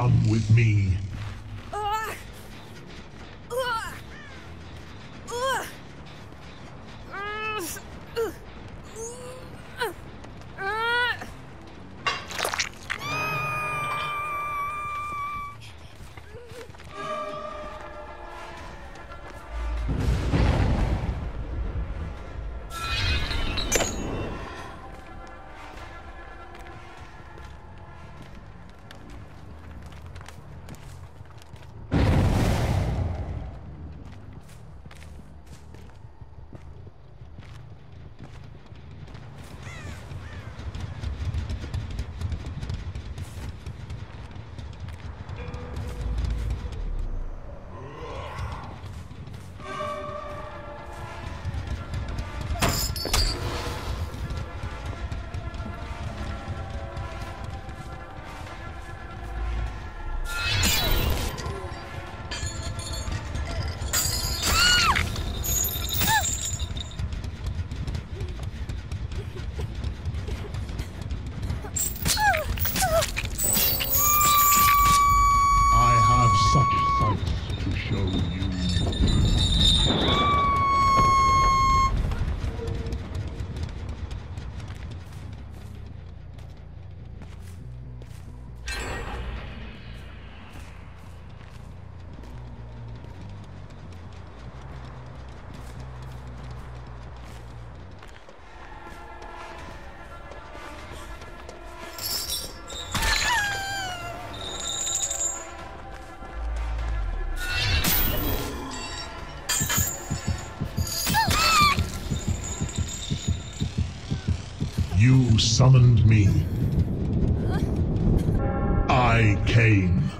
come with me. Summoned me. I came.